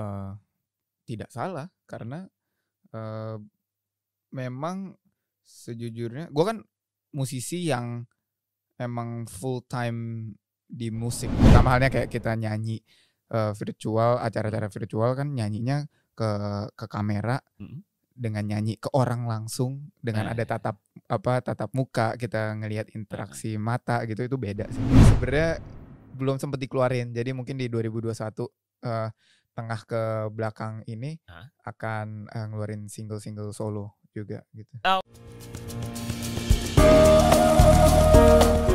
uh, tidak salah karena uh, memang sejujurnya gue kan musisi yang emang full time di musik. Sama halnya kayak kita nyanyi uh, virtual, acara-acara virtual kan nyanyinya ke ke kamera hmm. dengan nyanyi ke orang langsung dengan eh. ada tatap apa tatap muka kita ngelihat interaksi uh. mata gitu itu beda sih. Sebenarnya belum sempat dikeluarin. Jadi mungkin di 2021 uh, tengah ke belakang ini huh? akan uh, ngeluarin single-single solo juga gitu. Oh.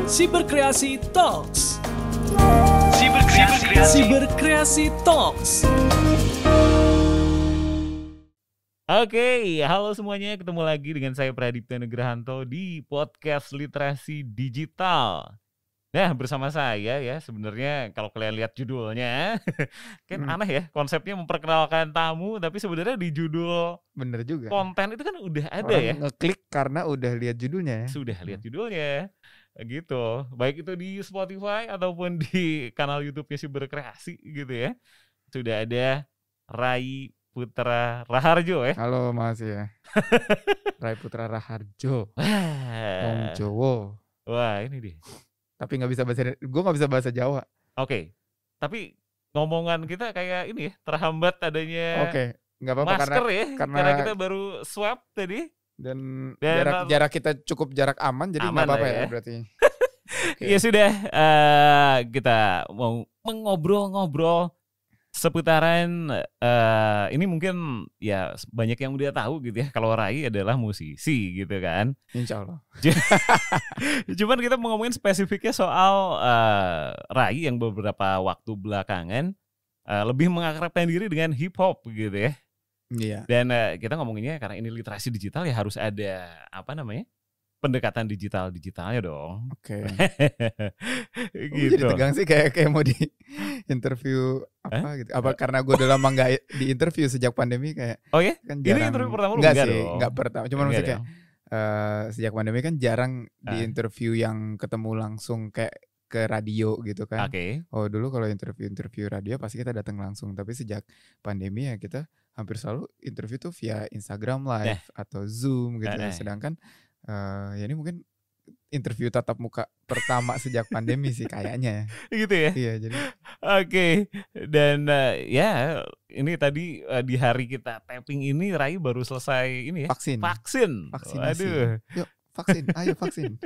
Siberkreasi Talks. Siberkreasi, Siberkreasi Talks. Oke, halo semuanya. Ketemu lagi dengan saya Pradipta Nugrahanto di podcast Literasi Digital. Nah, bersama saya ya sebenarnya kalau kalian lihat judulnya kan hmm. aneh ya konsepnya memperkenalkan tamu tapi sebenarnya di judul bener juga. konten itu kan udah ada Orang ya. ngeklik karena udah lihat judulnya ya. sudah lihat hmm. judulnya gitu. Baik itu di Spotify ataupun di kanal YouTube-nya si berkreasi gitu ya. Sudah ada Rai Putra Raharjo ya. Halo Mas ya. Rai Putra Raharjo. Om Jowo. Wah ini dia tapi nggak bisa bahasa gue nggak bisa bahasa Jawa oke okay. tapi ngomongan kita kayak ini ya terhambat adanya oke okay. nggak apa-apa masker karena, ya karena, karena kita baru swab tadi dan, dan jarak jarak kita cukup jarak aman jadi nggak apa-apa ya. ya berarti okay. ya sudah uh, kita mau mengobrol-ngobrol seputaran uh, ini mungkin ya banyak yang udah tahu gitu ya kalau Rai adalah musisi gitu kan. Insya Allah. Cuman kita mau ngomongin spesifiknya soal uh, Rai yang beberapa waktu belakangan uh, lebih mengakrabkan diri dengan hip hop gitu ya. Iya. Dan uh, kita ngomonginnya karena ini literasi digital ya harus ada apa namanya? Pendekatan digital digitalnya dong. Oke. Okay. gitu. Jadi tegang sih kayak kayak mau di interview apa eh? gitu. Apa karena gue udah lama nggak di interview sejak pandemi kayak. Oh ya? Kan jarang, Ini interview pertama lu enggak, sih, nggak pertama. Cuman maksudnya kayak uh, sejak pandemi kan jarang uh. di interview yang ketemu langsung kayak ke radio gitu kan. Oke. Okay. Oh dulu kalau interview-interview radio pasti kita datang langsung. Tapi sejak pandemi ya kita hampir selalu interview tuh via Instagram live nah. atau Zoom gitu. Nah, nah. Sedangkan uh, ya ini mungkin interview tatap muka pertama sejak pandemi sih kayaknya gitu ya iya jadi oke okay. dan uh, ya ini tadi uh, di hari kita tapping ini Rai baru selesai ini ya vaksin vaksin vaksinasi aduh yuk vaksin ayo vaksin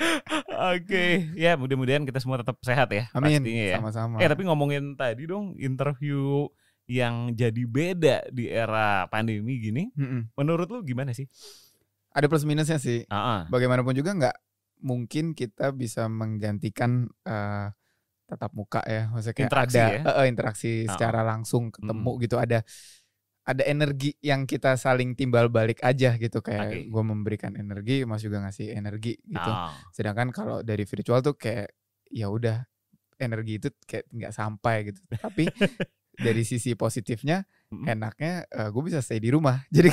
Oke, okay. ya mudah-mudahan kita semua tetap sehat ya. Amin. ya. Sama-sama. Eh tapi ngomongin tadi dong interview yang jadi beda di era pandemi gini, mm -mm. menurut lu gimana sih? Ada plus minusnya sih. Uh-uh. Bagaimanapun juga nggak mungkin kita bisa menggantikan uh, tatap muka ya, maksudnya kayak interaksi ada ya? uh, interaksi uh-uh. secara langsung ketemu hmm. gitu, ada ada energi yang kita saling timbal balik aja gitu kayak okay. gue memberikan energi, mas juga ngasih energi gitu. Oh. Sedangkan kalau dari virtual tuh kayak ya udah energi itu kayak nggak sampai gitu. Tapi dari sisi positifnya, enaknya uh, gue bisa stay di rumah. Jadi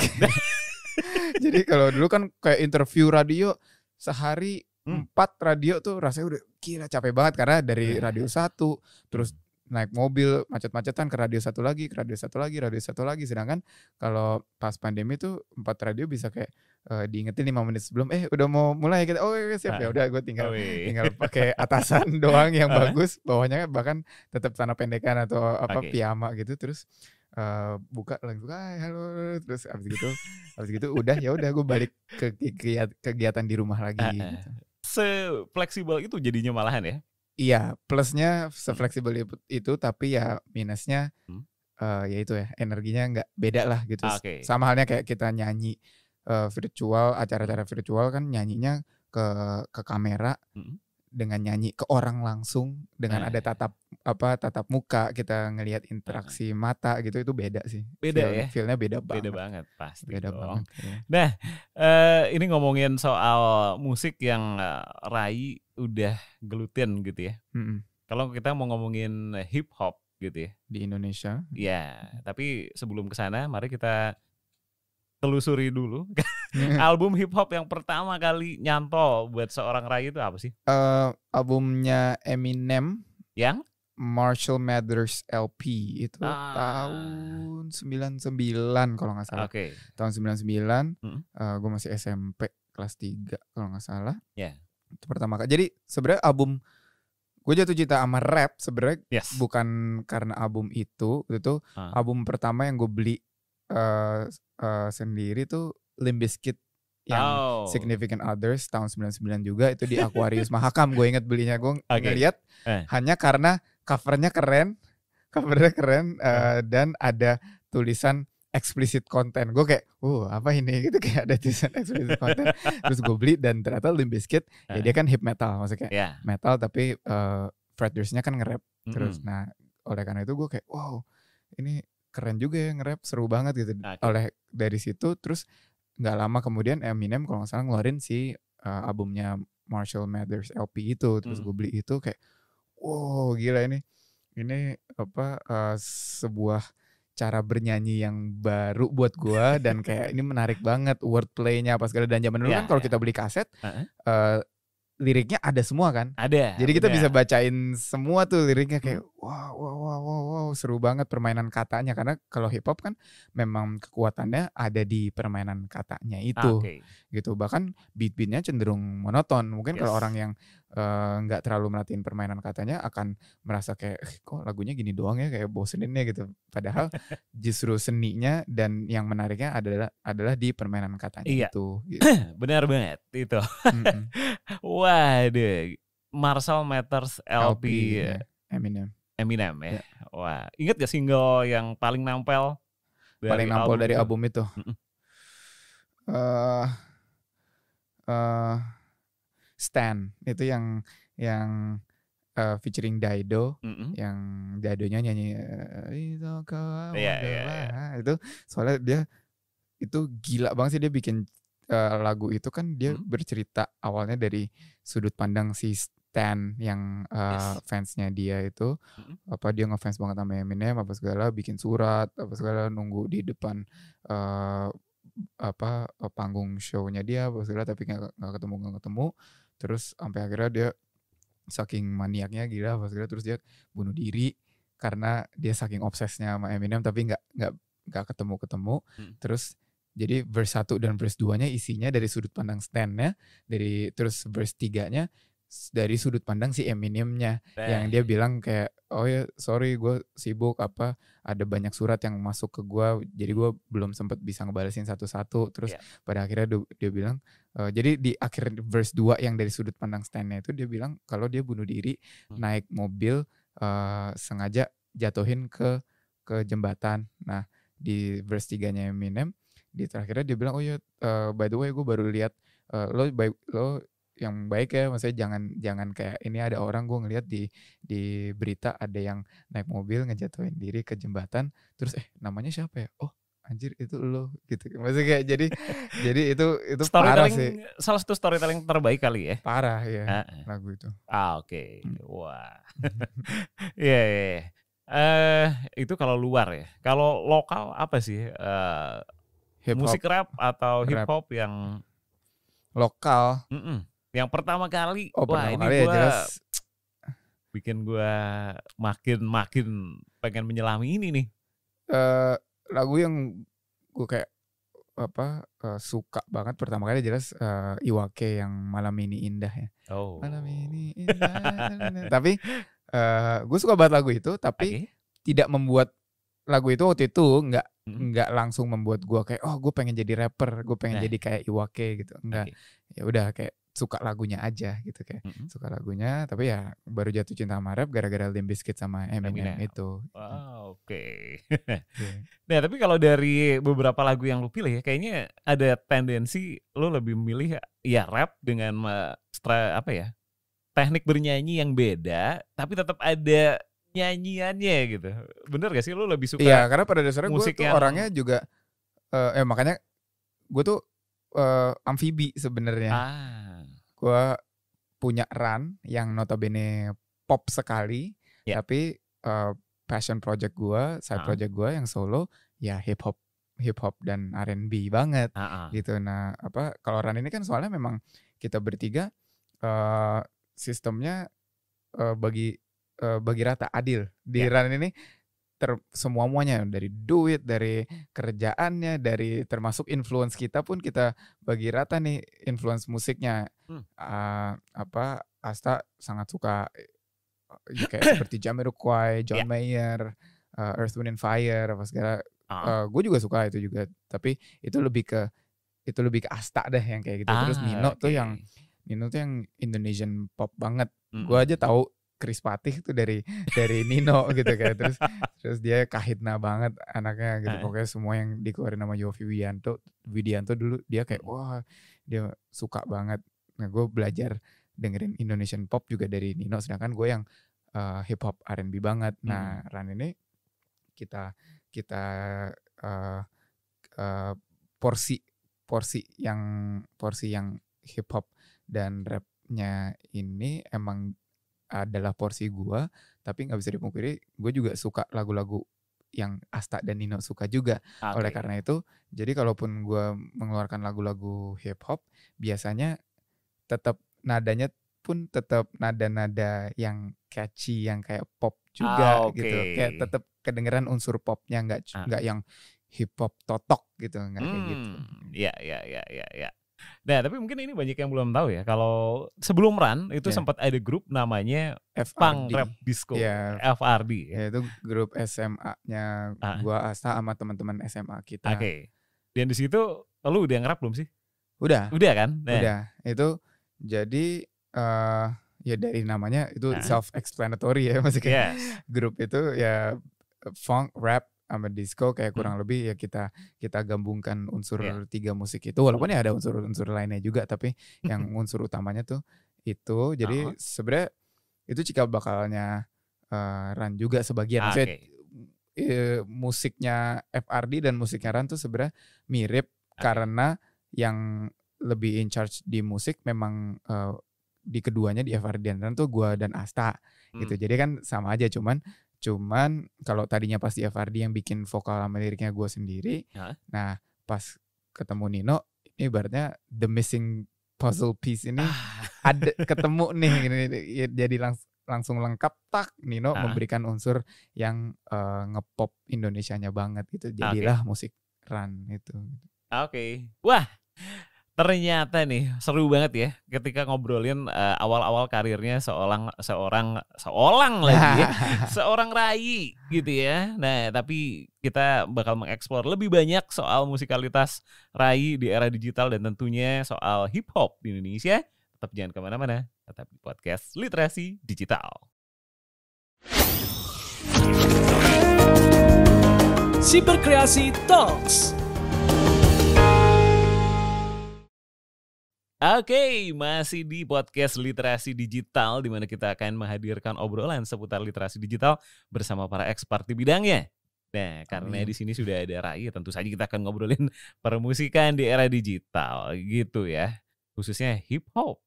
Jadi kalau dulu kan kayak interview radio sehari hmm. empat radio tuh rasanya udah kira capek banget karena dari radio satu terus naik mobil macet-macetan ke radio satu lagi, ke radio satu lagi, radio satu lagi. Sedangkan kalau pas pandemi tuh empat radio bisa kayak uh, diingetin lima menit sebelum, eh udah mau mulai kita, oh iya, siap ya, udah gue tinggal oh, iya. tinggal pakai atasan doang yang bagus, bawahnya bahkan tetap tanah pendekan atau apa okay. piyama gitu, terus uh, buka lagi buka halo terus abis gitu abis gitu udah ya udah gue balik ke kegiatan di rumah lagi uh, gitu. se-fleksibel itu jadinya malahan ya iya plusnya se-fleksibel itu tapi ya minusnya hmm? uh, ya itu ya energinya nggak beda lah gitu ah, okay. sama halnya kayak kita nyanyi uh, virtual acara-acara virtual kan nyanyinya ke ke kamera hmm? Dengan nyanyi ke orang langsung dengan eh. ada tatap apa tatap muka kita ngelihat interaksi uh. mata gitu itu beda sih beda Feel, ya feelnya beda banget beda banget pasti beda dong. banget ya. nah uh, ini ngomongin soal musik yang uh, Rai udah gelutin gitu ya mm -mm. kalau kita mau ngomongin hip hop gitu ya di Indonesia ya tapi sebelum ke sana mari kita telusuri dulu. album hip hop yang pertama kali nyantol buat seorang Rai itu apa sih? Uh, albumnya Eminem yang Marshall Mathers LP itu ah. tahun 99 kalau nggak salah. Oke. Okay. Tahun 99 hmm. uh, gue masih SMP kelas 3 kalau nggak salah. Ya. Yeah. Itu pertama kali. Jadi sebenarnya album gue jatuh cinta sama rap sebenarnya yes. bukan karena album itu itu uh. album pertama yang gue beli uh, uh, sendiri tuh Limp Bizkit yang oh. Significant Others tahun 99 juga itu di Aquarius Mahakam gue inget belinya gue okay. ngeliat eh. hanya karena covernya keren covernya keren uh, dan ada tulisan explicit content gue kayak uh apa ini gitu kayak ada tulisan explicit content terus gue beli dan ternyata Limp Bizkit uh. ya dia kan hip metal maksudnya yeah. metal tapi uh, Fred Durst-nya kan nge-rap mm -hmm. terus nah oleh karena itu gue kayak wow ini keren juga ya nge-rap seru banget gitu okay. oleh dari situ terus nggak lama kemudian Eminem kalau nggak salah ngeluarin si uh, albumnya Marshall Mathers LP itu terus hmm. gue beli itu kayak wow gila ini ini apa uh, sebuah cara bernyanyi yang baru buat gue dan kayak ini menarik banget wordplaynya apa segala dan zaman dulu yeah, kan kalau yeah. kita beli kaset uh -huh. uh, liriknya ada semua kan? Ada. Jadi kita bisa bacain semua tuh liriknya kayak hmm. wow, wow, wow, wow, wow, seru banget permainan katanya karena kalau hip hop kan memang kekuatannya ada di permainan katanya itu, okay. gitu. Bahkan beat-beatnya cenderung monoton. Mungkin yes. kalau orang yang nggak uh, terlalu merhatiin permainan katanya akan merasa kayak kok lagunya gini doang ya kayak boseninnya gitu padahal justru seninya dan yang menariknya adalah adalah di permainan katanya iya. itu gitu. benar banget itu mm-hmm. waduh Marshall Matters LP, LP ya. Eminem Eminem ya. ya wah inget gak single yang paling nampel paling nampel dari album itu uh, uh, Stan itu yang yang uh, featuring Daido mm -hmm. yang Daidonya nyanyi itu kau yeah, yeah, yeah. itu soalnya dia itu gila banget sih dia bikin uh, lagu itu kan dia mm -hmm. bercerita awalnya dari sudut pandang si Stan yang uh, yes. fansnya dia itu mm -hmm. apa dia ngefans banget sama Eminem apa segala bikin surat apa segala nunggu di depan uh, apa panggung shownya dia apa segala tapi nggak ketemu nggak ketemu terus sampai akhirnya dia saking maniaknya gila pas terus dia bunuh diri karena dia saking obsesnya sama Eminem tapi nggak nggak nggak ketemu ketemu hmm. terus jadi verse 1 dan verse 2 nya isinya dari sudut pandang Stan-nya dari terus verse 3 nya dari sudut pandang si Eminemnya yang dia bilang kayak oh ya sorry gue sibuk apa ada banyak surat yang masuk ke gue jadi gue belum sempat bisa ngebalesin satu-satu terus yeah. pada akhirnya dia, dia bilang uh, jadi di akhir verse 2 yang dari sudut pandang Stannya itu dia bilang kalau dia bunuh diri hmm. naik mobil uh, sengaja jatuhin ke ke jembatan nah di verse 3 nya Eminem di terakhirnya dia bilang oh ya uh, by the way gue baru lihat uh, lo by, lo yang baik ya maksudnya jangan jangan kayak ini ada orang gue ngeliat di di berita ada yang naik mobil ngejatuhin diri ke jembatan terus eh namanya siapa ya oh anjir itu lo gitu. Maksudnya kayak jadi jadi itu itu parah sih. salah satu storytelling terbaik kali ya? Parah ya uh, lagu itu. Ah oke. Okay. hmm. wah. Iya yeah, yeah. uh, itu kalau luar ya. Kalau lokal apa sih uh, musik rap atau hip hop yang lokal. Mm -mm yang pertama kali, oh, wah ini gue ya, bikin gue makin makin pengen menyelami ini nih. Uh, lagu yang gue kayak apa uh, suka banget pertama kali jelas uh, Iwake yang malam ini indah ya. Oh. Malam ini indah. tapi uh, gue suka banget lagu itu tapi okay. tidak membuat lagu itu waktu itu nggak nggak langsung membuat gue kayak oh gue pengen jadi rapper gue pengen nah. jadi kayak Iwake gitu enggak okay. ya udah kayak suka lagunya aja gitu kayak mm -hmm. suka lagunya tapi ya baru jatuh cinta sama rap gara-gara Limp Bizkit sama Eminem, Eminem. itu. Wow, oke. Okay. yeah. Nah, tapi kalau dari beberapa lagu yang lu pilih ya kayaknya ada tendensi lu lebih memilih ya rap dengan stra, apa ya? teknik bernyanyi yang beda tapi tetap ada nyanyiannya gitu. Bener gak sih lu lebih suka? Iya, karena pada dasarnya gue tuh yang... orangnya juga uh, eh makanya gue tuh uh, amfibi sebenarnya. Ah gue punya run yang notabene pop sekali, yeah. tapi uh, passion project gue, side -huh. project gue yang solo ya hip hop hip hop dan R&B banget uh -huh. gitu. Nah apa kalau run ini kan soalnya memang kita bertiga uh, sistemnya uh, bagi uh, bagi rata adil di yeah. ini ter semua muanya dari duit dari kerjaannya dari termasuk influence kita pun kita bagi rata nih influence musiknya hmm. uh, apa Asta sangat suka ya kayak seperti Jamiroquai, John yeah. Mayer, uh, Earth Wind and Fire apa segala uh. uh, gue juga suka itu juga tapi itu lebih ke itu lebih ke Asta deh yang kayak gitu ah, terus Nino okay. tuh yang Nino tuh yang Indonesian pop banget mm. gue aja tahu Chris Patih itu dari dari Nino gitu kayak terus terus dia kahitna banget anaknya gitu. Pokoknya semua yang dikeluarin nama Yofi Widianto Widianto dulu dia kayak wah dia suka banget. Nah gue belajar dengerin Indonesian pop juga dari Nino sedangkan gue yang uh, hip hop R&B banget. Nah hmm. Ran ini kita kita uh, uh, porsi porsi yang porsi yang hip hop dan rapnya ini emang adalah porsi gue tapi nggak bisa dipungkiri gue juga suka lagu-lagu yang Asta dan Nino suka juga okay. oleh karena itu jadi kalaupun gue mengeluarkan lagu-lagu hip hop biasanya tetap nadanya pun tetap nada-nada yang catchy yang kayak pop juga ah, okay. gitu kayak tetap kedengeran unsur popnya nggak ah. nggak yang hip hop totok gitu nggak hmm, kayak gitu ya ya ya ya ya Nah, tapi mungkin ini banyak yang belum tahu ya. Kalau sebelum Run itu yeah. sempat ada grup namanya FRD. Punk Rap Disco, yeah. FRD. Ya. ya itu grup SMA-nya ah. gua Asta sama teman-teman SMA kita. Oke. Okay. Dan di situ lu udah ngerap belum sih? Udah. Udah kan? Nah. Udah. Itu jadi uh, ya dari namanya itu nah. self explanatory ya kayak yes. grup itu ya funk rap sama disco kayak kurang hmm. lebih ya kita kita gabungkan unsur yeah. tiga musik itu walaupun ya ada unsur-unsur lainnya juga tapi yang unsur utamanya tuh itu jadi uh -huh. sebenarnya itu cikal bakalnya uh, Ran juga sebagian ah, maksudnya okay. musiknya FRD dan musiknya Ran tuh sebenarnya mirip okay. karena yang lebih in charge di musik memang uh, di keduanya di FRD dan Ran tuh gua dan Asta gitu. hmm. gitu jadi kan sama aja cuman Cuman kalau tadinya pas di FRD yang bikin vokal sama liriknya gue sendiri, ya. nah pas ketemu Nino, ini ibaratnya the missing puzzle piece ini ada ketemu nih, ya, jadi langs langsung lengkap tak Nino ah. memberikan unsur yang uh, ngepop Indonesianya banget gitu, jadilah okay. musik run itu. Oke, okay. wah ternyata nih seru banget ya ketika ngobrolin uh, awal-awal karirnya seorang seorang seorang lagi ya, seorang Rai gitu ya. Nah, tapi kita bakal mengeksplor lebih banyak soal musikalitas Rai di era digital dan tentunya soal hip hop di Indonesia. Tetap jangan ke mana-mana, tetap di podcast Literasi Digital. Si Berkreasi Talks. Oke, okay, masih di podcast Literasi Digital di mana kita akan menghadirkan obrolan seputar literasi digital bersama para expert di bidangnya. Nah, karena di sini sudah ada Rai, tentu saja kita akan ngobrolin permusikan di era digital gitu ya. Khususnya hip hop.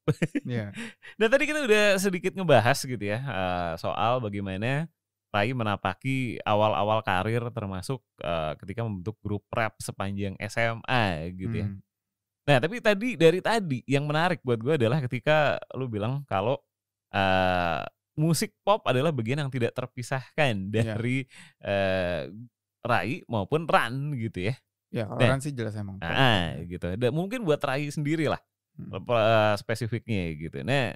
Yeah. Dan tadi kita udah sedikit ngebahas gitu ya uh, soal bagaimana Rai menapaki awal-awal karir termasuk uh, ketika membentuk grup rap sepanjang SMA gitu ya. Hmm. Nah, tapi tadi dari tadi yang menarik buat gue adalah ketika lu bilang kalau uh, musik pop adalah bagian yang tidak terpisahkan iya. dari yeah. uh, Rai maupun Ran gitu ya. Ya, kalau Ran sih jelas emang. Nah, gitu. Dan mungkin buat Rai sendiri lah hmm. uh, spesifiknya gitu. Nah,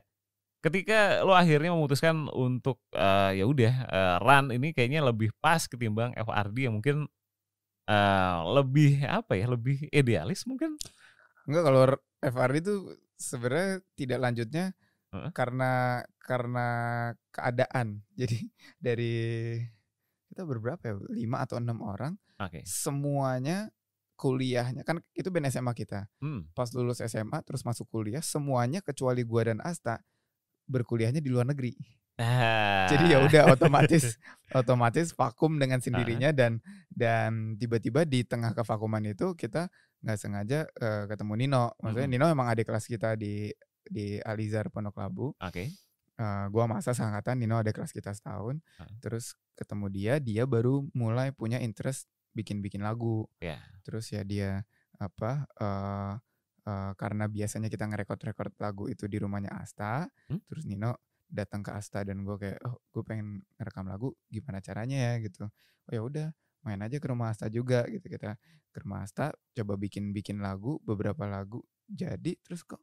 ketika lo akhirnya memutuskan untuk uh, ya udah uh, Ran ini kayaknya lebih pas ketimbang FRD yang mungkin uh, lebih apa ya, lebih idealis mungkin. Enggak kalau FRD itu sebenarnya tidak lanjutnya uh karena karena keadaan. Jadi dari kita berberapa ya? Lima atau enam orang. Okay. Semuanya kuliahnya kan itu band SMA kita. Hmm. Pas lulus SMA terus masuk kuliah semuanya kecuali gua dan Asta berkuliahnya di luar negeri. Ah. Jadi ya udah otomatis otomatis vakum dengan sendirinya ah. dan dan tiba-tiba di tengah kevakuman itu kita nggak sengaja uh, ketemu Nino. Maksudnya mm -hmm. Nino emang adik kelas kita di di Alizar Pondok Labu. Oke. Okay. Uh, gua masa seangkatan Nino ada kelas kita setahun. Uh. Terus ketemu dia, dia baru mulai punya interest bikin-bikin lagu. Yeah. Terus ya dia apa uh, uh, karena biasanya kita ngerekord-rekord lagu itu di rumahnya Asta. Hmm? Terus Nino datang ke Asta dan gue kayak oh gue pengen ngerekam lagu gimana caranya ya gitu oh ya udah main aja ke rumah Asta juga gitu kita ke rumah Asta coba bikin bikin lagu beberapa lagu jadi terus kok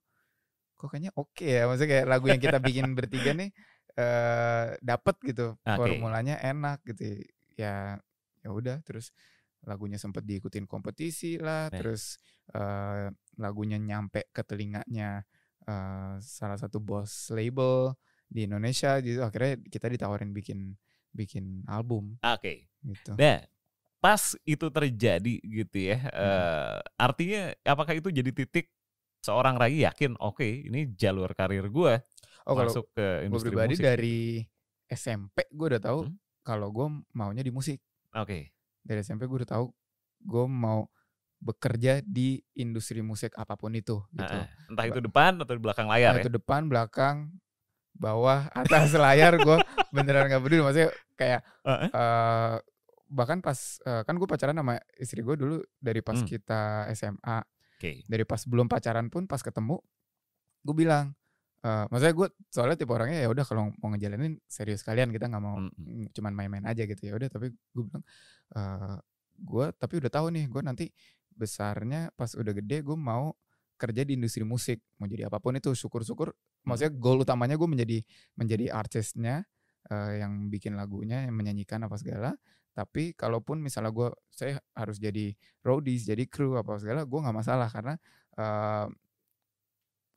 kok kayaknya oke okay ya maksudnya kayak lagu yang kita bikin bertiga nih eh dapet gitu okay. formulanya enak gitu ya ya udah terus lagunya sempat diikutin kompetisi lah okay. terus uh, lagunya nyampe ke telinganya uh, salah satu bos label di Indonesia gitu akhirnya kita ditawarin bikin bikin album. Oke. Okay. Gitu. Nah, pas itu terjadi gitu ya. Hmm. Uh, artinya apakah itu jadi titik seorang Rai yakin oke okay, ini jalur karir gue oh, masuk ke industri pribadi musik. dari SMP gue udah tahu hmm? kalau gue maunya di musik. Oke. Okay. Dari SMP gue udah tahu gue mau bekerja di industri musik apa pun itu gitu. Nah, entah itu depan atau di belakang layar entah ya. Itu depan, belakang, bawah, atas layar gue beneran gak peduli maksudnya kayak uh -uh. Uh, bahkan pas uh, kan gue pacaran sama istri gue dulu dari pas hmm. kita SMA okay. dari pas belum pacaran pun pas ketemu gue bilang uh, maksudnya gue soalnya tipe orangnya ya udah kalau mau ngejalanin serius kalian kita nggak mau hmm. cuman main-main aja gitu ya udah tapi gue bilang uh, gue tapi udah tahu nih gue nanti besarnya pas udah gede gue mau kerja di industri musik mau jadi apa pun itu syukur-syukur hmm. maksudnya goal utamanya gue menjadi menjadi artisnya uh, yang bikin lagunya yang menyanyikan apa segala tapi kalaupun misalnya gue saya harus jadi roadies jadi kru apa segala gue nggak masalah karena uh,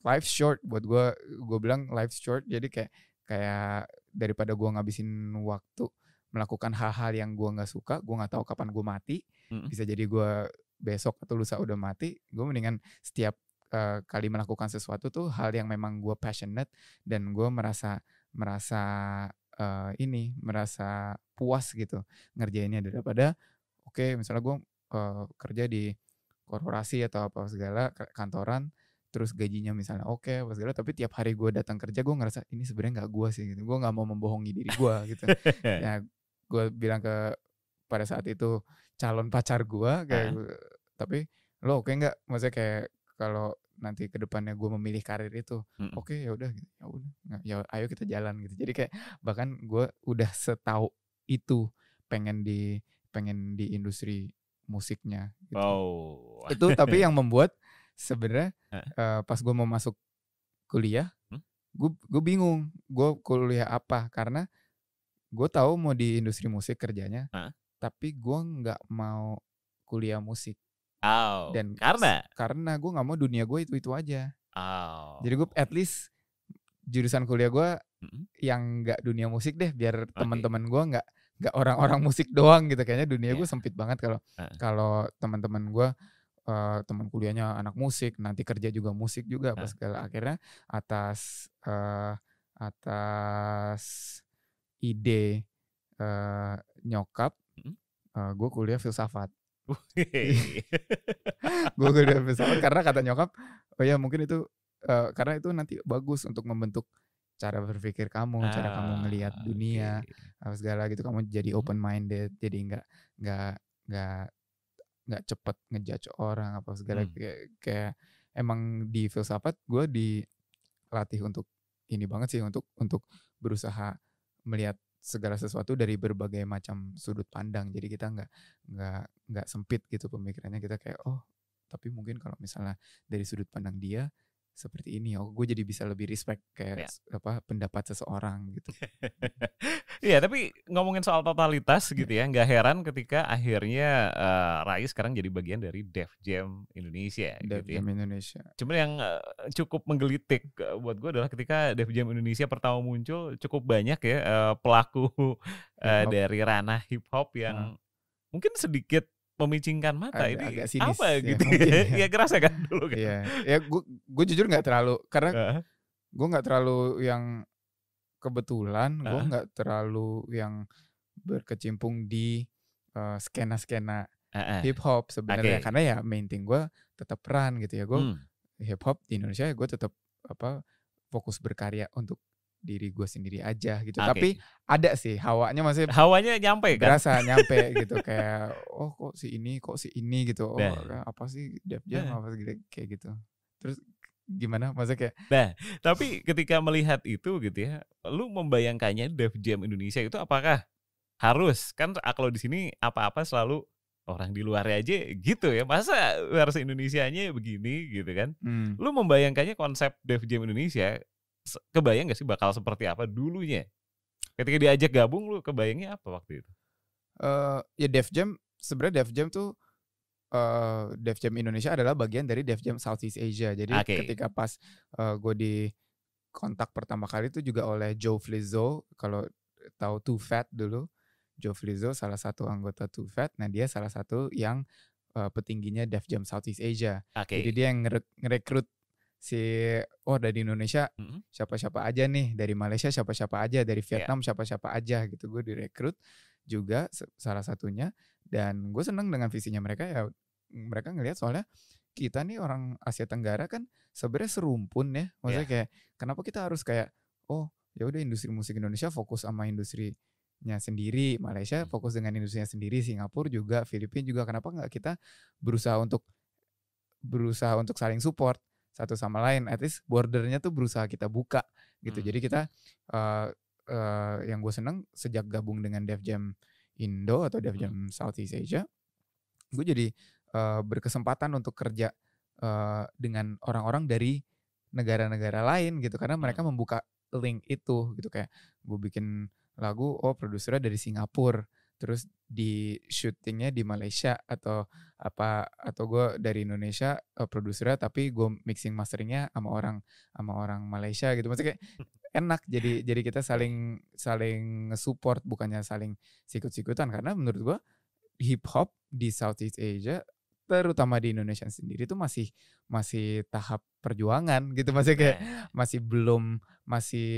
life short buat gue gue bilang life short jadi kayak kayak daripada gue ngabisin waktu melakukan hal-hal yang gue nggak suka gue nggak tahu kapan gue mati mm-hmm. bisa jadi gue besok atau lusa udah mati gue mendingan setiap uh, kali melakukan sesuatu tuh hal yang memang gue passionate dan gue merasa merasa uh, ini merasa puas gitu ngerjainnya daripada oke okay, misalnya gue uh, kerja di korporasi atau apa segala kantoran terus gajinya misalnya oke okay, apa segala tapi tiap hari gue datang kerja gue ngerasa ini sebenarnya nggak gue sih gitu. Gue nggak mau membohongi diri gue gitu. Ya gue bilang ke pada saat itu calon pacar gue kayak uh. tapi lo oke okay nggak? Maksudnya kayak kalau nanti ke depannya gue memilih karir itu mm oke okay, ya udah gitu. ya udah ya ayo kita jalan gitu jadi kayak bahkan gue udah setahu itu pengen di pengen di industri musiknya gitu. oh. itu tapi yang membuat sebenarnya uh, pas gue mau masuk kuliah gue hmm? gue bingung gue kuliah apa karena gue tahu mau di industri musik kerjanya huh? tapi gue nggak mau kuliah musik Oh, dan karena karena gue nggak mau dunia gue itu itu aja. Oh. Jadi gue at least jurusan kuliah gue mm-hmm. yang nggak dunia musik deh, biar okay. teman-teman gue nggak nggak orang-orang musik doang gitu. Kayaknya dunia yeah. gue sempit banget kalau uh. kalau teman-teman gue uh, teman kuliahnya anak musik, nanti kerja juga musik juga, uh. pas segala akhirnya atas uh, atas ide uh, nyokap, mm-hmm. uh, gue kuliah filsafat gue udah pesawat karena kata nyokap, oh ya mungkin itu uh, karena itu nanti bagus untuk membentuk cara berpikir kamu, ah, cara kamu melihat dunia, okay. segala gitu. Kamu jadi hmm. open minded, jadi nggak nggak nggak nggak cepet ngejudge orang apa segala hmm. kayak, kayak emang di filsafat gue dilatih untuk ini banget sih untuk untuk berusaha melihat segala sesuatu dari berbagai macam sudut pandang. Jadi kita nggak nggak nggak sempit gitu pemikirannya. Kita kayak oh tapi mungkin kalau misalnya dari sudut pandang dia seperti ini oh gue jadi bisa lebih respect kayak ya. apa pendapat seseorang gitu Iya tapi ngomongin soal totalitas gitu ya nggak heran ketika akhirnya uh, Rai sekarang jadi bagian dari Def Jam Indonesia Def gitu ya. Jam ya. Indonesia cuman yang uh, cukup menggelitik uh, buat gue adalah ketika Def Jam Indonesia pertama muncul cukup banyak ya uh, pelaku uh, dari ranah hip hop yang hmm. mungkin sedikit memicingkan mata agak, ini agak sinis, apa ya, gitu ya, ya. ya kerasa kan dulu kan ya ya gue gue jujur nggak terlalu karena uh. gue nggak terlalu yang kebetulan uh. gue nggak terlalu yang berkecimpung di uh, skena skena uh, uh. hip hop sebenarnya okay. karena ya main thing gue tetap peran gitu ya gue hmm. hip hop di Indonesia ya gue tetap apa fokus berkarya untuk diri gue sendiri aja gitu. Okay. Tapi ada sih hawanya masih hawanya nyampe kan? Berasa nyampe gitu kayak oh kok si ini kok si ini gitu. Oh nah. apa sih Def Jam nah. apa sih kayak gitu. Terus gimana maksudnya kayak nah tapi ketika melihat itu gitu ya lu membayangkannya Def Jam Indonesia itu apakah harus kan kalau di sini apa-apa selalu orang di luar aja gitu ya masa harus Indonesianya begini gitu kan hmm. lu membayangkannya konsep Def Jam Indonesia kebayang gak sih bakal seperti apa dulunya ketika diajak gabung lu kebayangnya apa waktu itu uh, ya Def Jam sebenarnya Def Jam tuh uh, Def Jam Indonesia adalah bagian dari Def Jam Southeast Asia. Jadi okay. ketika pas uh, gue di kontak pertama kali itu juga oleh Joe Flizzo, kalau tahu Too Fat dulu. Joe Flizzo salah satu anggota Too Fat. Nah dia salah satu yang uh, petingginya Def Jam Southeast Asia. Okay. Jadi dia yang ngerekrut si oh dari Indonesia siapa-siapa aja nih dari Malaysia siapa-siapa aja dari ya. Vietnam siapa-siapa aja gitu gue direkrut juga salah satunya dan gue seneng dengan visinya mereka ya mereka ngelihat soalnya kita nih orang Asia Tenggara kan sebenarnya serumpun ya maksudnya yeah. kayak kenapa kita harus kayak oh ya udah industri musik Indonesia fokus sama industrinya sendiri Malaysia hmm. fokus dengan industrinya sendiri Singapura juga Filipina juga kenapa nggak kita berusaha untuk berusaha untuk saling support satu sama lain at least bordernya tuh berusaha kita buka gitu hmm. jadi kita uh, uh, yang gue seneng sejak gabung dengan Def Jam Indo atau Dev Jam hmm. Southeast Asia, gue jadi uh, berkesempatan untuk kerja uh, dengan orang-orang dari negara-negara lain gitu karena mereka hmm. membuka link itu gitu kayak gue bikin lagu oh produsernya dari Singapura terus di syutingnya di Malaysia atau apa atau gue dari Indonesia uh, produsernya tapi gue mixing masteringnya sama orang sama orang Malaysia gitu. Maksudnya kayak enak jadi jadi kita saling saling support bukannya saling sikut-sikutan. Karena menurut gua hip hop di Southeast Asia terutama di Indonesia sendiri itu masih masih tahap perjuangan gitu. Masih kayak masih belum masih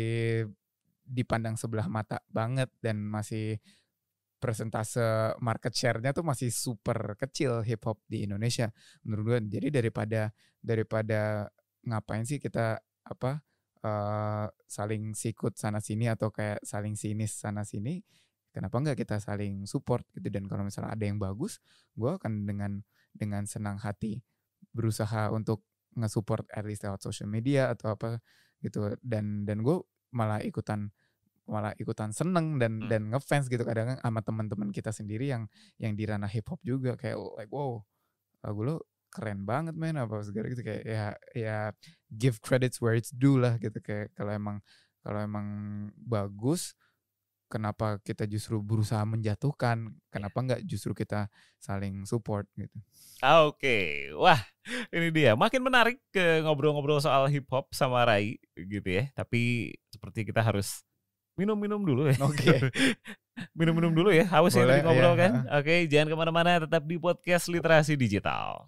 dipandang sebelah mata banget dan masih persentase market share-nya tuh masih super kecil hip hop di Indonesia menurut gue jadi daripada daripada ngapain sih kita apa uh, saling sikut sana sini atau kayak saling sinis sana sini kenapa nggak kita saling support gitu? Dan kalau misalnya ada yang bagus gue akan dengan dengan senang hati berusaha untuk nge-support at least lewat social media atau apa gitu. Dan dan gue malah ikutan malah ikutan seneng dan hmm. dan ngefans gitu kadang sama teman-teman kita sendiri yang yang di ranah hip hop juga. Kayak like wow lagu lo keren banget men apa segala gitu. Kayak ya ya give credits where it's due lah gitu. Kayak kalau emang kalau emang bagus kenapa kita justru berusaha menjatuhkan? Kenapa nggak justru kita saling support gitu? Oke okay. wah ini dia. Makin menarik ke ngobrol-ngobrol soal hip hop sama Rai gitu ya. Tapi seperti kita harus minum-minum dulu ya. Oke. Okay. minum-minum dulu ya. Haus ya tadi ngobrol ya. kan. Oke, okay, jangan ke mana-mana. Tetap di podcast Literasi Digital.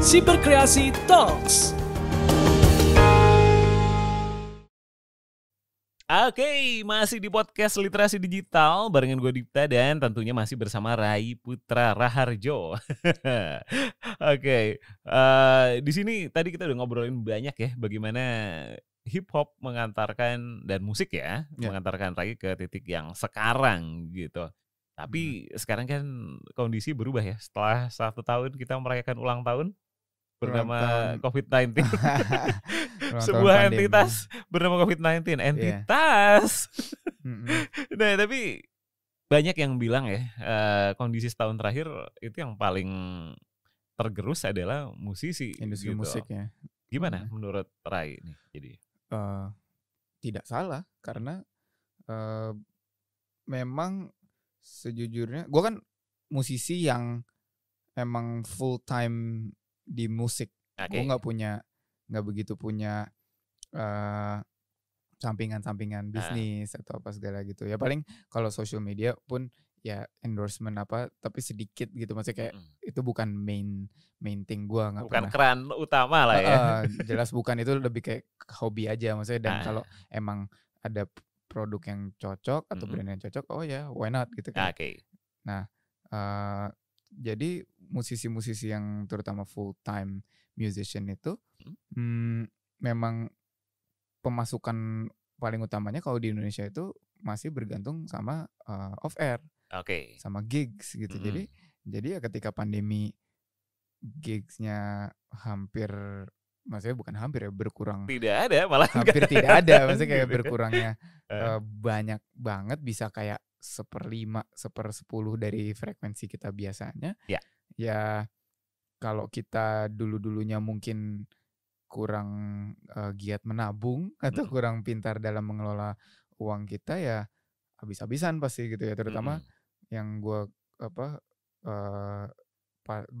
Siberkreasi Talks. Oke, okay, masih di podcast Literasi Digital barengan gue Dipta dan tentunya masih bersama Rai Putra Raharjo. Oke, okay, uh, eh, di sini tadi kita udah ngobrolin banyak ya bagaimana hip hop mengantarkan dan musik ya yeah. mengantarkan Rai ke titik yang sekarang gitu. Tapi hmm. sekarang kan kondisi berubah ya. Setelah satu tahun kita merayakan ulang tahun bernama COVID-19. Sebuah entitas bernama COVID-19. Iya. Entitas. Yeah. nah tapi banyak yang bilang ya uh, kondisi setahun terakhir itu yang paling tergerus adalah musisi. Industri gitu. musik ya. Gimana hmm. menurut Rai nih? Jadi uh, tidak salah karena uh, memang sejujurnya gue kan musisi yang emang full time di musik okay. gue nggak punya nggak begitu punya uh, sampingan-sampingan bisnis uh. atau apa segala gitu ya paling kalau social media pun ya endorsement apa tapi sedikit gitu maksudnya kayak mm. itu bukan main main thing gue nggak bukan pernah. keran utama lah ya uh, jelas bukan itu lebih kayak hobi aja maksudnya dan uh. kalau emang ada produk yang cocok atau mm -hmm. brand yang cocok oh ya why not gitu kan okay. nah uh, jadi musisi-musisi yang terutama full time musician itu mm hmm, memang pemasukan paling utamanya kalau di Indonesia itu masih bergantung sama uh, off air okay. sama gigs gitu mm -hmm. jadi jadi ya ketika pandemi gigsnya hampir maksudnya bukan hampir ya berkurang tidak ada malah hampir tidak ada maksudnya kayak berkurangnya uh, banyak banget bisa kayak seperlima sepersepuluh dari frekuensi kita biasanya ya ya kalau kita dulu dulunya mungkin kurang uh, giat menabung atau kurang pintar dalam mengelola uang kita ya habis-habisan pasti gitu ya terutama hmm. yang gue apa uh,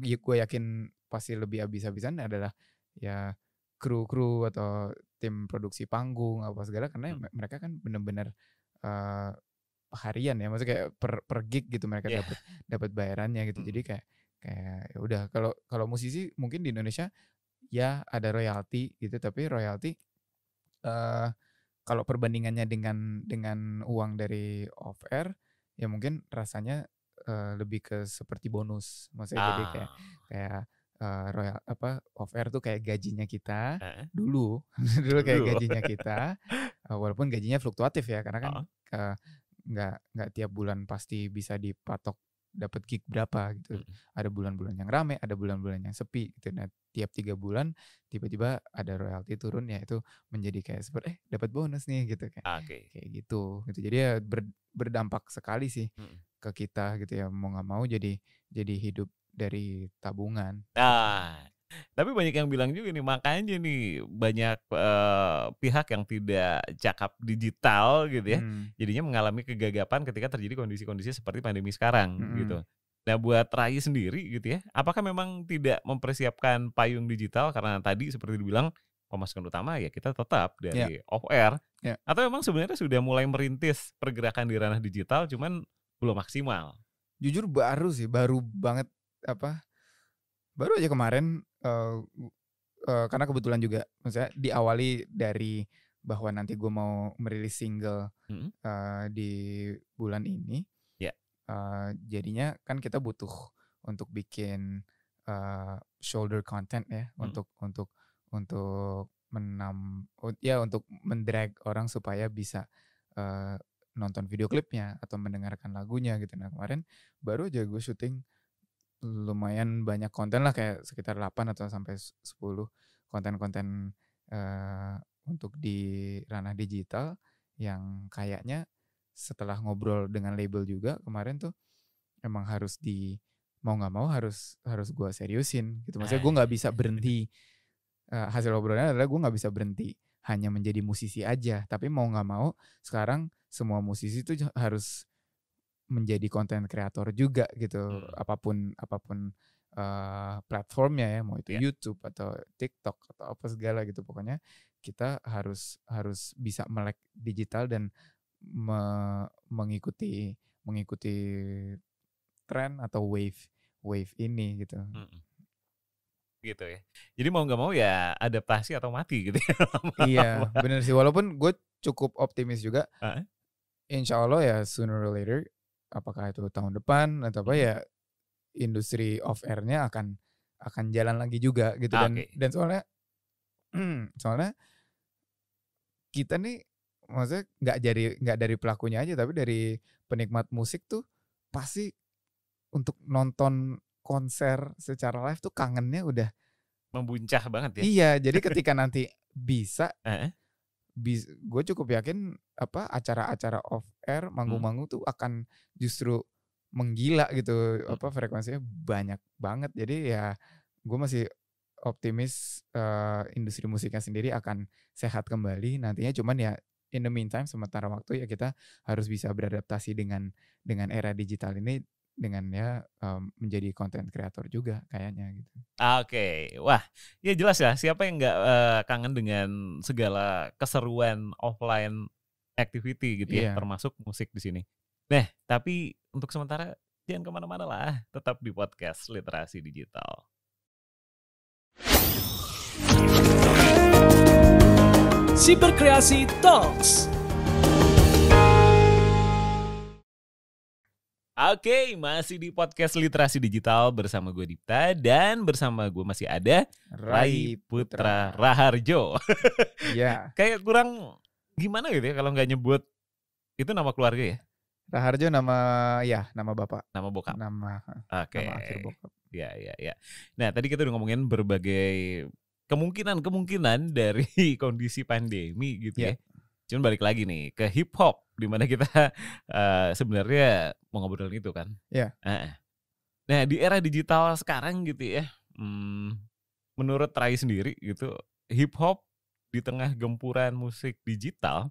ya gue yakin pasti lebih habis-habisan adalah ya kru-kru atau tim produksi panggung apa segala karena hmm. mereka kan benar-benar uh, harian ya maksudnya kayak per, per gig gitu mereka yeah. dapat dapat bayarannya gitu hmm. jadi kayak kayak ya udah kalau kalau musisi mungkin di Indonesia ya ada royalti gitu tapi royalti uh, kalau perbandingannya dengan dengan uang dari off air ya mungkin rasanya uh, lebih ke seperti bonus maksudnya ah. jadi kayak kayak uh, royal apa off air tuh kayak gajinya kita eh? dulu dulu kayak gajinya kita uh, walaupun gajinya fluktuatif ya karena kan uh. Nggak nggak tiap bulan pasti bisa dipatok dapat gig berapa gitu. Hmm. Ada bulan-bulan yang rame, ada bulan-bulan yang sepi gitu. Nah, tiap tiga bulan tiba-tiba ada royalti turun ya itu menjadi kayak seperti eh dapat bonus nih gitu kayak. Okay. Kayak gitu gitu. Jadi ya ber, berdampak sekali sih hmm. ke kita gitu ya mau nggak mau jadi jadi hidup dari tabungan. Ah, tapi banyak yang bilang juga nih makanya nih banyak uh, pihak yang tidak cakap digital gitu ya. Hmm. Jadinya mengalami kegagapan ketika terjadi kondisi-kondisi seperti pandemi sekarang hmm. gitu. Nah buat Rai sendiri gitu ya, apakah memang tidak mempersiapkan payung digital karena tadi seperti dibilang pemasukan utama ya kita tetap dari yeah. off air yeah. atau memang sebenarnya sudah mulai merintis pergerakan di ranah digital cuman belum maksimal. Jujur baru sih, baru banget apa baru aja kemarin uh, uh, karena kebetulan juga maksudnya diawali dari bahwa nanti gue mau merilis single mm-hmm. uh, di bulan ini yeah. Ya. uh, jadinya kan kita butuh untuk bikin uh, shoulder content ya mm-hmm. untuk untuk untuk menam ya untuk mendrag orang supaya bisa uh, nonton video klipnya atau mendengarkan lagunya gitu nah kemarin baru aja gue syuting lumayan banyak konten lah kayak sekitar 8 atau sampai 10 konten-konten uh, untuk di ranah digital yang kayaknya setelah ngobrol dengan label juga kemarin tuh emang harus di mau nggak mau harus harus gue seriusin gitu. Maksudnya gue nggak bisa berhenti uh, hasil obrolannya adalah gue nggak bisa berhenti hanya menjadi musisi aja. Tapi mau nggak mau sekarang semua musisi itu harus menjadi konten kreator juga gitu hmm. apa pun apa pun uh, platformnya ya mau itu yeah. YouTube atau TikTok atau apa segala gitu pokoknya kita harus harus bisa melek digital dan me mengikuti mengikuti tren atau wave wave ini gitu. Hmm. Gitu ya. Jadi mau nggak mau ya adaptasi atau mati gitu ya. iya, bener sih. Walaupun gue cukup optimis juga. Uh -huh. Insya Allah ya sooner or later apakah itu tahun depan atau apa ya industri off airnya akan akan jalan lagi juga gitu dan okay. dan soalnya soalnya kita nih maksudnya nggak dari nggak dari pelakunya aja tapi dari penikmat musik tuh pasti untuk nonton konser secara live tuh kangennya udah membuncah banget ya. Iya, jadi ketika nanti bisa bis, gue cukup yakin apa acara-acara off air hmm. manggung-manggung tuh akan justru menggila gitu hmm. apa frekuensinya banyak banget jadi ya gue masih optimis uh, industri musiknya sendiri akan sehat kembali nantinya cuman ya in the meantime sementara waktu ya kita harus bisa beradaptasi dengan dengan era digital ini dengan ya um, menjadi konten kreator juga kayaknya gitu. Oke, okay. wah, ya jelas ya siapa yang nggak uh, kangen dengan segala keseruan offline activity gitu ya, yeah. termasuk musik di sini. Nah, tapi untuk sementara jangan ke mana-mana lah, tetap di podcast literasi digital. Siber Kreasi Talks. Oke, okay, masih di podcast Literasi Digital bersama gue Dipta dan bersama gue masih ada Rai Putra, Raharjo. Iya. Kayak kurang gimana gitu ya kalau nggak nyebut itu nama keluarga ya? Raharjo nama ya nama bapak. Nama bokap. Nama. Oke. Okay. Nama akhir bokap. Ya, ya, ya. Nah, tadi kita udah ngomongin berbagai kemungkinan-kemungkinan dari kondisi pandemi gitu yeah. ya. Cuman balik lagi nih ke hip hop di mana kita uh, sebenarnya mau ngobrolin itu kan. Iya. Yeah. Nah, di era digital sekarang gitu ya. Hmm, menurut Rai sendiri gitu, hip hop di tengah gempuran musik digital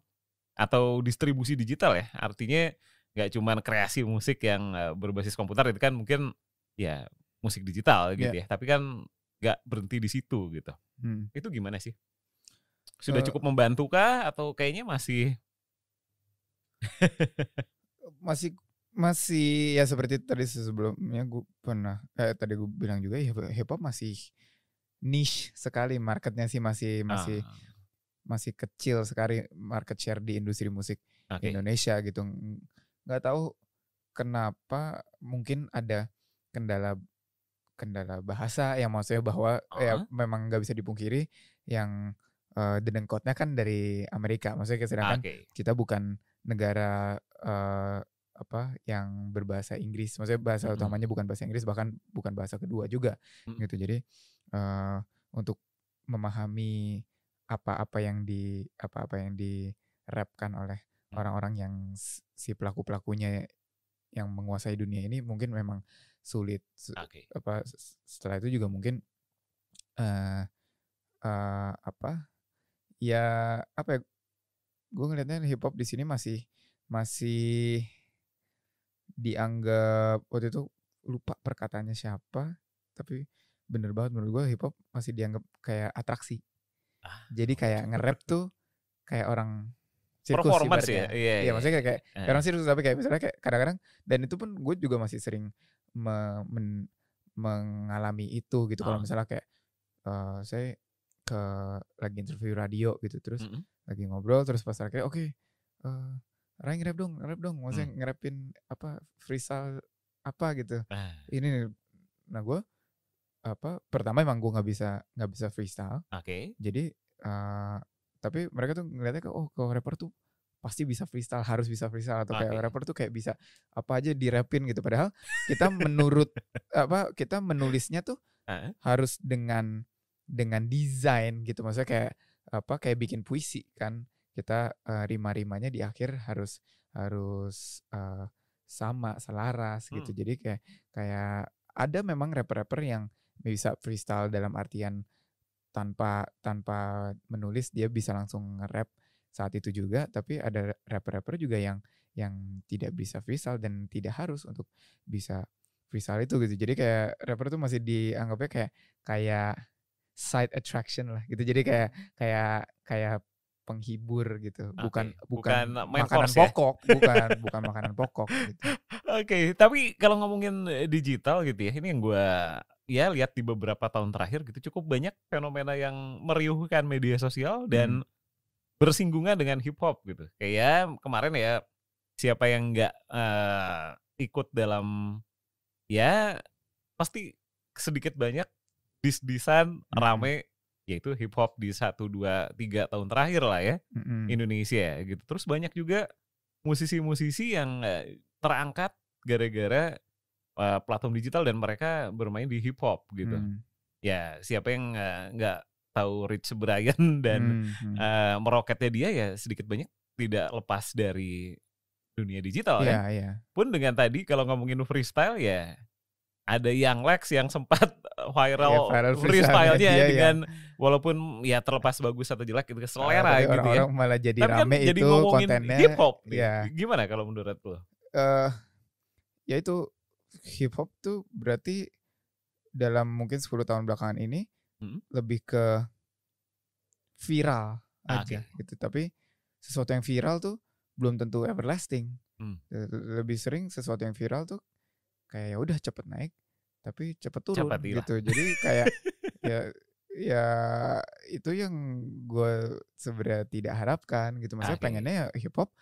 atau distribusi digital ya. Artinya nggak cuma kreasi musik yang uh, berbasis komputer itu kan mungkin ya musik digital gitu yeah. ya. Tapi kan nggak berhenti di situ gitu. Hmm. Itu gimana sih? Sudah uh, cukup membantu kah atau kayaknya masih masih masih ya seperti tadi sebelumnya gue pernah eh, tadi gue bilang juga ya hip hop masih niche sekali marketnya sih masih masih uh. masih kecil sekali market share di industri musik okay. Indonesia gitu nggak tahu kenapa mungkin ada kendala kendala bahasa yang maksudnya bahwa uh -huh. ya memang nggak bisa dipungkiri yang uh, dedengkotnya kan dari Amerika maksudnya sedangkan okay. kita bukan negara uh, apa yang berbahasa Inggris maksudnya bahasa -hmm. utamanya bukan bahasa Inggris bahkan bukan bahasa kedua juga -hmm. gitu jadi uh, untuk memahami apa-apa yang di apa-apa yang dirapkan oleh mm. orang-orang yang si pelaku pelakunya yang menguasai dunia ini mungkin memang sulit. Okay. Apa setelah itu juga mungkin uh, uh, apa ya apa ya gue ngeliatnya hip hop di sini masih masih dianggap waktu itu lupa perkataannya siapa tapi bener banget menurut gue hip hop masih dianggap kayak atraksi ah, jadi kayak nge-rap tuh kayak orang sirkus performance ya. Iya, iya, iya, maksudnya kayak, kayak eh. orang sirkus tapi kayak misalnya kayak kadang-kadang dan itu pun gue juga masih sering me, men, mengalami itu gitu. Kalau ah. misalnya kayak uh, saya ke lagi interview radio gitu terus mm -hmm. lagi ngobrol terus pas kayak oke okay, uh, eh, Rai nge-rap dong, nge-rap dong. Maksudnya mm. ngerapin apa freestyle apa gitu. Ah. Ini nah gue apa pertama emang gue nggak bisa nggak bisa freestyle. Oke. Okay. Jadi uh, tapi mereka tuh ngeliatnya kayak oh kalau rapper tuh pasti bisa freestyle harus bisa freestyle atau kayak okay. rapper tuh kayak bisa apa aja di rapin gitu padahal kita menurut apa kita menulisnya tuh uh. harus dengan dengan desain gitu maksudnya kayak apa kayak bikin puisi kan kita uh, rima-rimanya di akhir harus harus uh, sama selaras gitu. hmm. jadi kayak kayak ada memang rapper-rapper yang bisa freestyle dalam artian tanpa tanpa menulis dia bisa langsung nge-rap saat itu juga tapi ada rapper-rapper juga yang yang tidak bisa freestyle dan tidak harus untuk bisa freestyle itu gitu jadi kayak rapper tuh masih dianggapnya kayak kayak side attraction lah gitu jadi kayak kayak kayak penghibur gitu bukan okay. bukan, bukan makanan ya? pokok bukan bukan makanan pokok gitu oke okay. tapi kalau ngomongin digital gitu ya ini yang gue ya lihat di beberapa tahun terakhir gitu cukup banyak fenomena yang meriuhkan media sosial dan hmm. bersinggungan dengan hip hop gitu. Kayak kemarin ya siapa yang nggak uh, ikut dalam ya pasti sedikit banyak dis-disan hmm. rame yaitu hip hop di satu dua tiga tahun terakhir lah ya hmm. Indonesia gitu. Terus banyak juga musisi-musisi yang eh, terangkat gara-gara uh, platform digital dan mereka bermain di hip hop gitu. Hmm. Ya siapa yang nggak uh, tahu Rich Brian dan hmm, hmm. Uh, meroketnya dia ya sedikit banyak tidak lepas dari dunia digital yeah, ya. Yeah. Pun dengan tadi kalau ngomongin freestyle ya ada yang Lex yang sempat viral, yeah, viral freestyle-nya dia, dengan ya. walaupun ya terlepas bagus atau jelek itu selera uh, gitu orang -orang ya. malah jadi Tapi kan rame kan itu jadi kontennya hip hop. Yeah. Gimana kalau menurut lo? Uh, ya itu hip hop tuh berarti dalam mungkin 10 tahun belakangan ini hmm? lebih ke viral ah, aja okay. gitu. Tapi sesuatu yang viral tuh belum tentu everlasting. Hmm. Lebih sering sesuatu yang viral tuh kayak ya udah cepet naik tapi cepet turun cepet gitu. Jadi kayak ya ya itu yang gue sebenarnya tidak harapkan gitu. Maksudnya okay. pengennya hip hop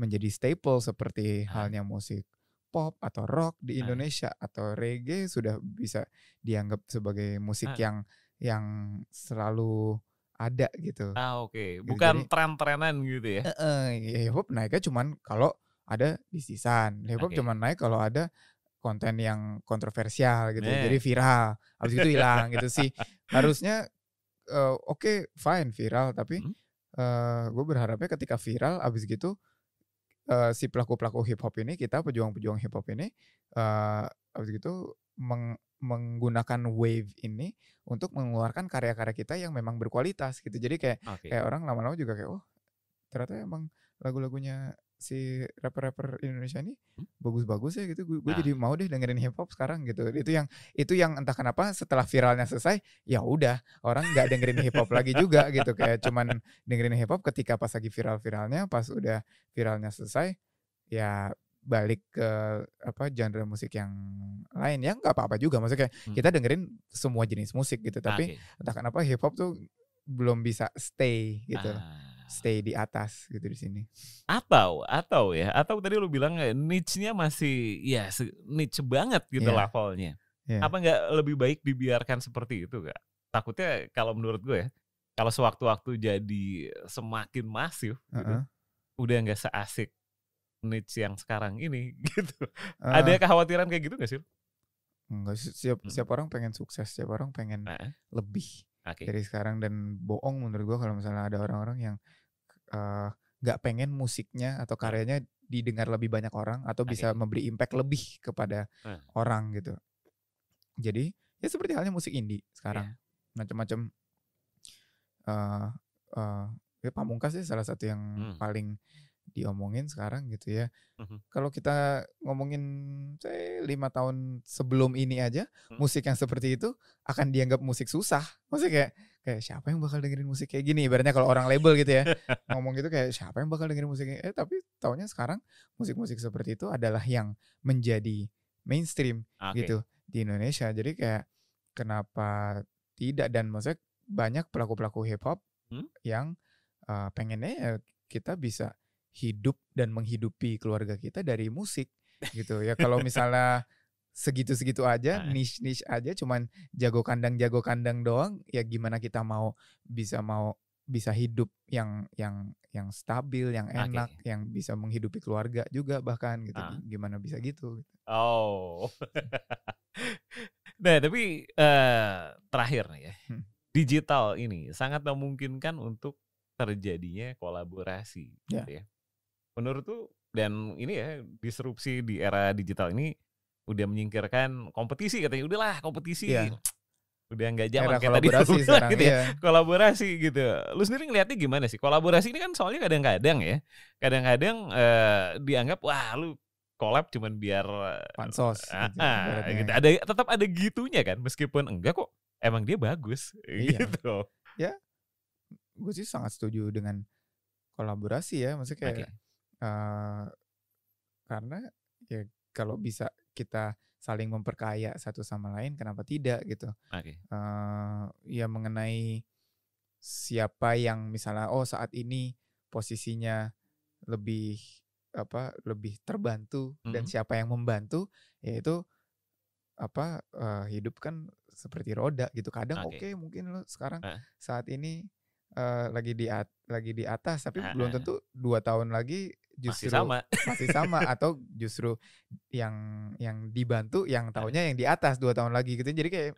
menjadi staple seperti ah. halnya musik pop atau rock di ah. Indonesia atau reggae sudah bisa dianggap sebagai musik uh. yang yang selalu ada gitu. Ah oke, okay. Gitu, bukan tren-trenan gitu ya? Uh, uh, hip hop naiknya cuman kalau ada di sisan. Hip hop okay. cuman naik kalau ada konten yang kontroversial gitu. Yeah. Jadi viral. Habis itu hilang gitu sih. Harusnya uh, oke okay, fine viral tapi hmm? uh, gue berharapnya ketika viral habis gitu uh, si pelaku-pelaku hip hop ini kita pejuang-pejuang hip hop ini uh, habis gitu meng menggunakan wave ini untuk mengeluarkan karya-karya kita yang memang berkualitas gitu. Jadi kayak okay. kayak orang lama-lama juga kayak oh ternyata emang lagu-lagunya si rapper-rapper Indonesia ini hmm? bagus-bagus ya gitu. Gue nah. jadi mau deh dengerin hip hop sekarang gitu. Itu yang itu yang entah kenapa setelah viralnya selesai, ya udah orang nggak dengerin hip hop lagi juga gitu. Kayak cuman dengerin hip hop ketika pas lagi viral-viralnya, pas udah viralnya selesai, ya balik ke apa genre musik yang lain ya nggak apa-apa juga maksudnya kayak hmm. kita dengerin semua jenis musik gitu tapi okay. entah kenapa hip hop tuh belum bisa stay gitu ah. Stay di atas gitu di sini atau atau ya atau tadi lu bilang niche-nya masih ya niche banget gitu yeah. levelnya yeah. apa nggak lebih baik dibiarkan seperti itu gak takutnya kalau menurut gue ya kalau sewaktu-waktu jadi semakin masif uh -uh. gitu, udah nggak seasik niche yang sekarang ini gitu. Uh, Ada kekhawatiran kayak gitu gak sih? Enggak siap hmm. siap orang pengen sukses, siap orang pengen uh, lebih okay. dari sekarang dan bohong menurut gua kalau misalnya ada orang-orang yang nggak uh, pengen musiknya atau karyanya didengar lebih banyak orang atau okay. bisa memberi impact lebih kepada uh. orang gitu. Jadi ya seperti halnya musik indie sekarang yeah. macam-macam. Uh, uh, ya Pamungkas sih salah satu yang hmm. paling diomongin sekarang gitu ya. Uh-huh. Kalau kita ngomongin saya lima tahun sebelum ini aja uh-huh. musik yang seperti itu akan dianggap musik susah. Maksudnya kayak kayak siapa yang bakal dengerin musik kayak gini? Ibaratnya kalau orang label gitu ya ngomong gitu kayak siapa yang bakal dengerin musik? Eh tapi tahunya sekarang musik-musik seperti itu adalah yang menjadi mainstream okay. gitu di Indonesia. Jadi kayak kenapa tidak dan maksudnya banyak pelaku-pelaku hip hop hmm? yang uh, pengennya ya kita bisa hidup dan menghidupi keluarga kita dari musik gitu ya kalau misalnya segitu-segitu aja niche niche aja cuman jago kandang jago kandang doang ya gimana kita mau bisa mau bisa hidup yang yang yang stabil yang enak okay. yang bisa menghidupi keluarga juga bahkan gitu uh. gimana bisa gitu, gitu. oh nah tapi uh, terakhir nih ya hmm. digital ini sangat memungkinkan untuk terjadinya kolaborasi yeah. gitu ya menurut tuh dan ini ya disrupsi di era digital ini udah menyingkirkan kompetisi katanya udahlah kompetisi yeah. udah nggak zaman kayak tadi sekarang, gitu ya. kolaborasi gitu lu sendiri ngeliatnya gimana sih kolaborasi ini kan soalnya kadang-kadang ya kadang-kadang uh, dianggap wah lu collab cuman biar pansos uh, gitu, uh, gitu. ada tetap ada gitunya kan meskipun enggak kok emang dia bagus iya. gitu ya gue sih sangat setuju dengan kolaborasi ya maksudnya kayak okay Uh, karena ya kalau bisa kita saling memperkaya satu sama lain, kenapa tidak gitu? Okay. Uh, ya mengenai siapa yang misalnya oh saat ini posisinya lebih apa lebih terbantu mm-hmm. dan siapa yang membantu yaitu apa uh, hidup kan seperti roda gitu kadang oke okay. okay, mungkin lo sekarang uh. saat ini uh, lagi di at lagi di atas tapi uh. belum tentu dua tahun lagi justru masih sama. masih sama atau justru yang yang dibantu yang tahunya yang di atas dua tahun lagi gitu. Jadi kayak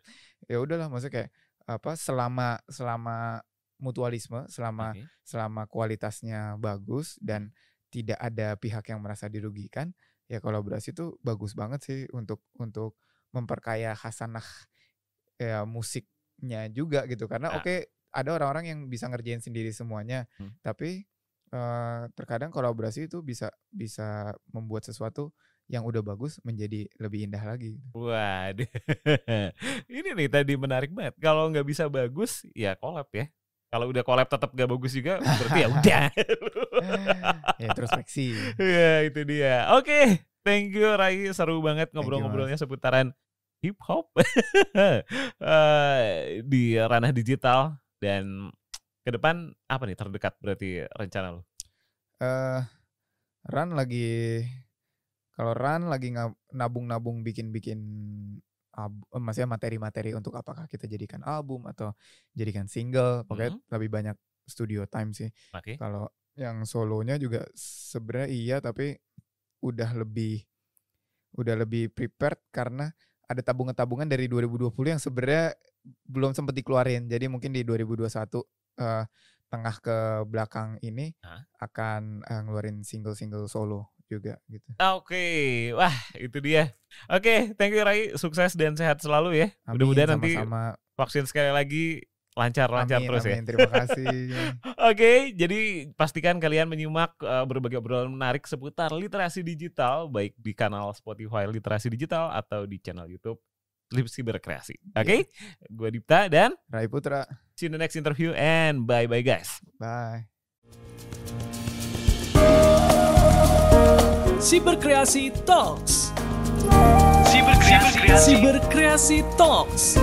ya udahlah maksudnya kayak apa selama selama mutualisme selama okay. selama kualitasnya bagus dan tidak ada pihak yang merasa dirugikan ya kolaborasi itu bagus banget sih untuk untuk memperkaya hasanah ya musiknya juga gitu. Karena oke okay, ada orang-orang yang bisa ngerjain sendiri semuanya hmm. tapi uh, terkadang kolaborasi itu bisa bisa membuat sesuatu yang udah bagus menjadi lebih indah lagi. Waduh, ini nih tadi menarik banget. Kalau nggak bisa bagus, ya kolab ya. Kalau udah kolab tetap gak bagus juga, berarti ya udah. ya introspeksi. ya itu dia. Oke, okay. thank you Rai, seru banget ngobrol-ngobrolnya seputaran hip hop uh, di ranah digital dan ke depan apa nih terdekat berarti rencana lo? Uh, Ran lagi kalau Ran lagi nabung-nabung bikin-bikin uh, maksudnya materi-materi untuk apakah kita jadikan album atau jadikan single, pokoknya mm -hmm. lebih banyak studio time sih. Okay. Kalau yang solonya juga sebenarnya iya tapi udah lebih udah lebih prepared karena ada tabungan-tabungan dari 2020 yang sebenarnya belum sempat dikeluarin. Jadi mungkin di 2021 uh, tengah ke belakang ini Hah? akan uh, ngeluarin single-single solo juga gitu. Oke, okay. wah itu dia. Oke, okay, thank you Rai, sukses dan sehat selalu ya. Mudah-mudahan nanti vaksin sekali lagi lancar-lancar terus ya. amin, ya. Terima kasih. Oke, okay, jadi pastikan kalian menyimak uh, berbagai obrolan menarik seputar literasi digital baik di kanal Spotify Literasi Digital atau di channel YouTube Lipsi Berkreasi. Oke, okay? yeah. gue Dipta dan Rai Putra. See you in the next interview and bye bye guys. Bye. Siberkreasi Talks. Siberkreasi, Siberkreasi Talks.